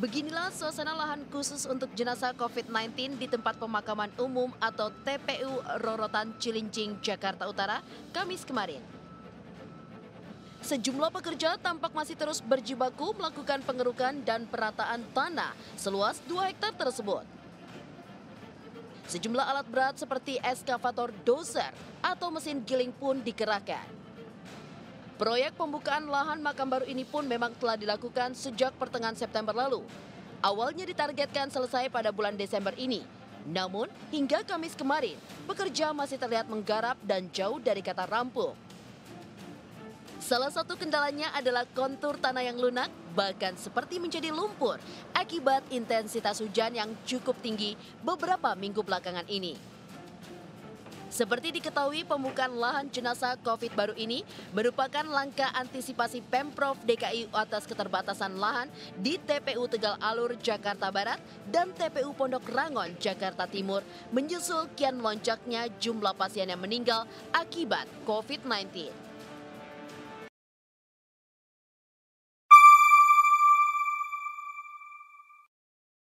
Beginilah suasana lahan khusus untuk jenazah COVID-19 di tempat pemakaman umum atau TPU Rorotan Cilincing, Jakarta Utara, Kamis kemarin. Sejumlah pekerja tampak masih terus berjibaku melakukan pengerukan dan perataan tanah seluas 2 hektar tersebut. Sejumlah alat berat seperti eskavator dozer atau mesin giling pun dikerahkan. Proyek pembukaan lahan makam baru ini pun memang telah dilakukan sejak pertengahan September lalu. Awalnya ditargetkan selesai pada bulan Desember ini. Namun, hingga Kamis kemarin, pekerja masih terlihat menggarap dan jauh dari kata rampung. Salah satu kendalanya adalah kontur tanah yang lunak, bahkan seperti menjadi lumpur akibat intensitas hujan yang cukup tinggi beberapa minggu belakangan ini. Seperti diketahui, pembukaan lahan jenazah COVID baru ini merupakan langkah antisipasi Pemprov DKI atas keterbatasan lahan di TPU Tegal Alur, Jakarta Barat dan TPU Pondok Rangon, Jakarta Timur, menyusul kian loncaknya jumlah pasien yang meninggal akibat COVID-19.